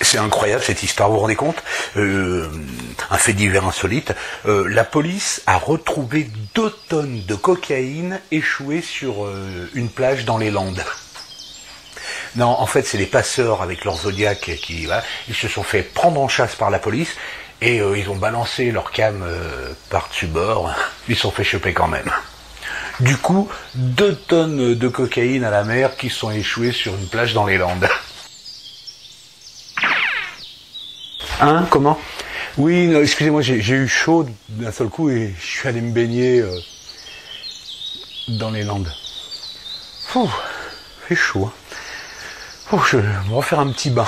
c'est incroyable cette histoire, vous vous rendez compte? Euh, Un fait divers insolite. Euh, la police a retrouvé deux tonnes de cocaïne échouées sur euh, une plage dans les Landes. Non, en fait, c'est les passeurs avec leur Zodiac qui, ils se sont fait prendre en chasse par la police et ils ont balancé leur cam par-dessus bord. Ils se sont fait choper quand même. Du coup, deux tonnes de cocaïne à la mer qui sont échouées sur une plage dans les Landes. Hein Comment? Oui, excusez-moi, j'ai eu chaud d'un seul coup et je suis allé me baigner euh, dans les Landes. Ouh, fait chaud. Hein. je vais refaire un petit bain.